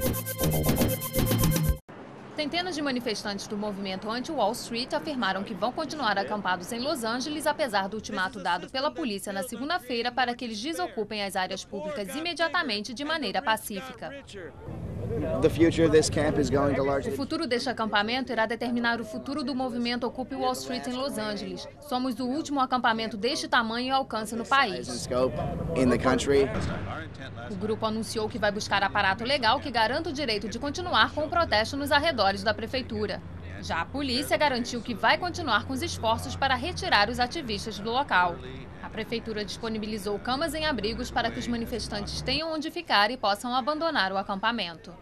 Thank you. Centenas de manifestantes do movimento anti-Wall Street afirmaram que vão continuar acampados em Los Angeles, apesar do ultimato dado pela polícia na segunda-feira para que eles desocupem as áreas públicas imediatamente de maneira pacífica. O futuro deste acampamento irá determinar o futuro do movimento Ocupe Wall Street em Los Angeles. Somos o último acampamento deste tamanho e alcance no país. O grupo anunciou que vai buscar aparato legal que garanta o direito de continuar com o protesto nos arredores da prefeitura. Já a polícia garantiu que vai continuar com os esforços para retirar os ativistas do local. A prefeitura disponibilizou camas em abrigos para que os manifestantes tenham onde ficar e possam abandonar o acampamento.